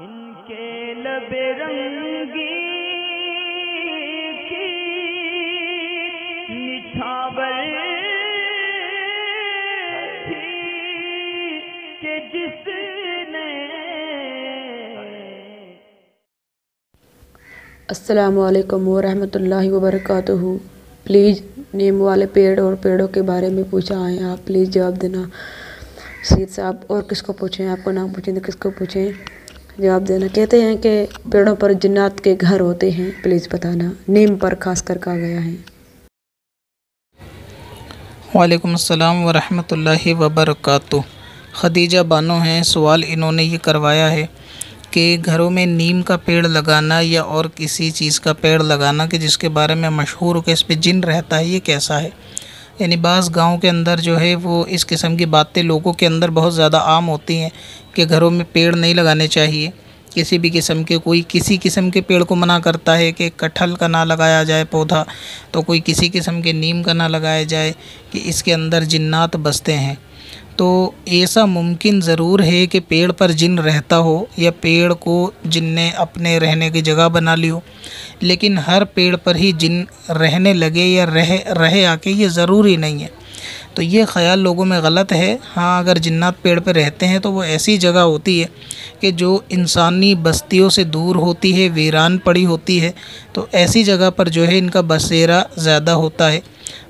इनके लबे रंगी की कि जिसने वरहमतुल्लाहि वबरकातुहू। प्लीज़, नीम वाले पेड़ और पेड़ों के बारे में पूछा है आप, प्लीज़ जवाब देना। सैद साहब, और किसको पूछें? आपको नाम पूछें तो किसको पूछें? जवाब देना कहते हैं कि पेड़ों पर जिन्नात के घर होते हैं प्लीज़ बताना। नीम पर खास कर कहा गया है। वालेकुम अस्सलाम वरहमतुल्लाहि वबरकातुह। खदीजा बानो हैं, सवाल इन्होंने ये करवाया है कि घरों में नीम का पेड़ लगाना या और किसी चीज़ का पेड़ लगाना कि जिसके बारे में मशहूर हो, कि इस पर जिन रहता है, ये कैसा है? यानी बास गाँव के अंदर जो है वो इस किस्म की बातें लोगों के अंदर बहुत ज़्यादा आम होती हैं कि घरों में पेड़ नहीं लगाने चाहिए। किसी भी किस्म के, कोई किसी किस्म के पेड़ को मना करता है कि कटहल का ना लगाया जाए पौधा तो कोई किसी किस्म के नीम का ना लगाया जाए कि इसके अंदर जिन्नात बसते हैं। तो ऐसा मुमकिन ज़रूर है कि पेड़ पर जिन रहता हो या पेड़ को जिनने अपने रहने की जगह बना ली हो लेकिन हर पेड़ पर ही जिन रहने लगे या रह, रहे आके ये ज़रूरी नहीं है। तो ये ख्याल लोगों में गलत है। हाँ अगर जिन्नात पेड़ पर रहते हैं तो वो ऐसी जगह होती है कि जो इंसानी बस्तियों से दूर होती है, वीरान पड़ी होती है तो ऐसी जगह पर जो है इनका बसेरा ज़्यादा होता है।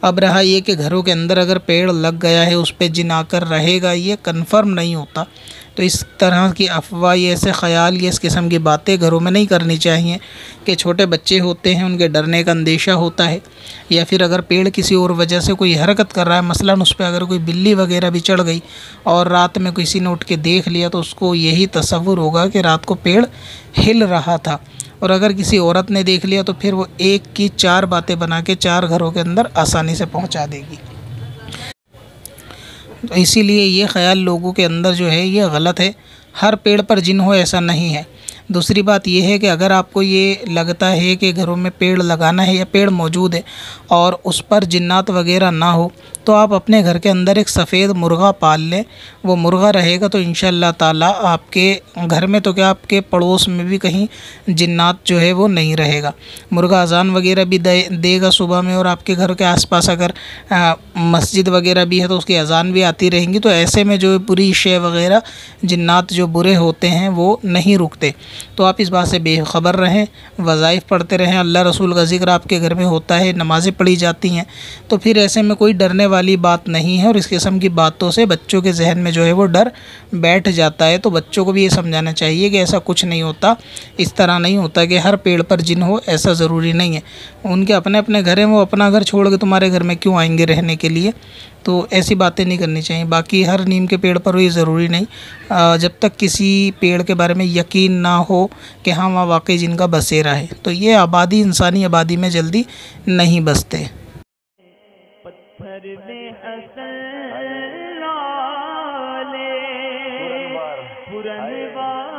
अब रहा ये कि घरों के अंदर अगर पेड़ लग गया है, उस पर जिन आकर रहेगा, ये कन्फर्म नहीं होता। तो इस तरह की अफवाह, ये ऐसे ख्याल, ये इस किस्म की बातें घरों में नहीं करनी चाहिए कि छोटे बच्चे होते हैं, उनके डरने का अंदेशा होता है या फिर अगर पेड़ किसी और वजह से कोई हरकत कर रहा है, मसलन उस पर अगर कोई बिल्ली वगैरह भी चढ़ गई और रात में किसी ने उठ के देख लिया तो उसको यही तस्वुर होगा कि रात को पेड़ हिल रहा था। और अगर किसी औरत ने देख लिया तो फिर वो एक की चार बातें बना के चार घरों के अंदर आसानी से पहुँचा देगी। तो इसीलिए ये ख्याल लोगों के अंदर जो है, ये गलत है। हर पेड़ पर जिन हो, ऐसा नहीं है। दूसरी बात यह है कि अगर आपको ये लगता है कि घरों में पेड़ लगाना है या पेड़ मौजूद है और उस पर जिन्नात वगैरह ना हो तो आप अपने घर के अंदर एक सफ़ेद मुर्गा पाल लें। वो मुर्गा रहेगा तो इन ताला आपके घर में तो क्या आपके पड़ोस में भी कहीं जिन्नात जो है वो नहीं रहेगा। मुर्गा अजान वगैरह भी दे, देगा सुबह में और आपके घर के आसपास अगर मस्जिद वगैरह भी है तो उसकी अजान भी आती रहेंगी। तो ऐसे में जो बुरी शे वगैरह, जिन्नात जो बुरे होते हैं वो नहीं रुकते। तो आप इस बात से बेखबर रहें, वज़ाइफ पढ़ते रहें। अल्लाह रसूल का ज़िक्र आपके घर में होता है, नमाज़ें पढ़ी जाती हैं। तो फिर ऐसे में कोई डरने वाली बात नहीं है और इस किस्म की बातों से बच्चों के जहन में जो है वो डर बैठ जाता है। तो बच्चों को भी ये समझाना चाहिए कि ऐसा कुछ नहीं होता, इस तरह नहीं होता कि हर पेड़ पर जिन हो, ऐसा ज़रूरी नहीं है। उनके अपने अपने घर हैं, वो अपना घर छोड़ के तुम्हारे घर में क्यों आएँगे रहने के लिए? तो ऐसी बातें नहीं करनी चाहिए। बाकी हर नीम के पेड़ पर ये ज़रूरी नहीं। जब तक किसी पेड़ के बारे में यकीन ना हो कि हाँ वहाँ वाकई जिनका बसेरा है। तो ये आबादी, इंसानी आबादी में जल्दी नहीं बसते। में असल लाले पुरनवार।